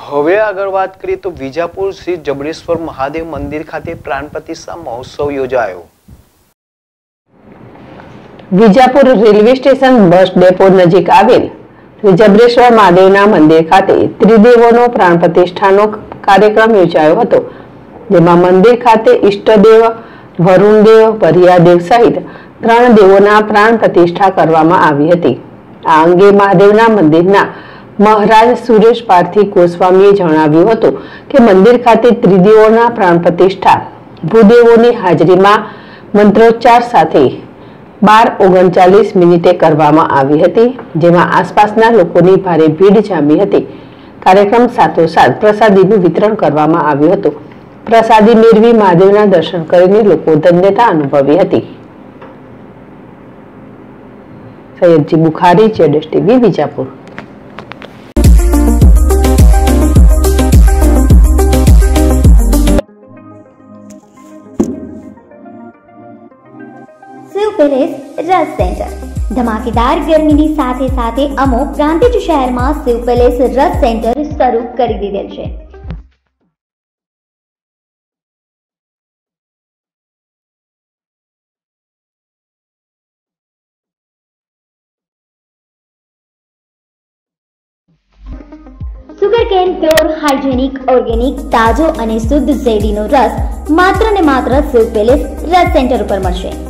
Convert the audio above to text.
હવે આગળ વાત કરીએ તો વિજાપુર શ્રી જબરેશ્વર મહાદેવ મંદિર ખાતે પ્રાણ પ્રતિષ્ઠા મહોત્સવ યોજાયો. Vijapur railway station bus depot નજીક આવેલ જબરેશ્વર મહાદેવના મંદિર ખાતે ત્રિદેવોનો પ્રાણ પ્રતિષ્ઠાનો કાર્યક્રમ યોજાયો હતો, જેમાં મંદિર ખાતે ઈષ્ટદેવ, વરુણદેવ ભરિયાદેવ સહિત ત્રણ દેવોના પ્રાણ પ્રતિષ્ઠા કરવામાં આવી હતી. આ અંગે મહાદેવના મંદિરના મહારાજ સુરેશ પાર્થી ગોસ્વામીએ જણાવ્યું હતું કે મંદિર ખાતે ત્રિદેવોના પ્રાણ પ્રતિષ્ઠા, ભૂદેવોની હાજરીમાં મંત્રોચ્ચાર સાથે બાર ઓગણચાલીસ મિનિટે કરવામાં આવી હતી, જેમાં આસપાસના લોકોની ભારે ભીડ જામી હતી. કાર્યક્રમ સાથોસાથ પ્રસાદીનું વિતરણ કરવામાં આવ્યું હતું. પ્રસાદી મેળવી મહાદેવના દર્શન કરીને લોકો ધન્યતા અનુભવી હતી. સૈયદજી બુખારી, જેડેશ ટીવી, વિજાપુર. પેલેસ રસ સેન્ટર ધમાકેદાર ગરમીની સાથે સાથે અમુક પ્રાંતિજ શહેરમાં શિવ પેલેસ રસ સેન્ટર શરૂ કરી દીધેલ છે. Sugar cane pure hygienic organic તાજો અને શુદ્ધ ઝેરીનો રસ માત્ર ને માત્ર શિવ પેલેસ રસ સેન્ટર ઉપર મળશે.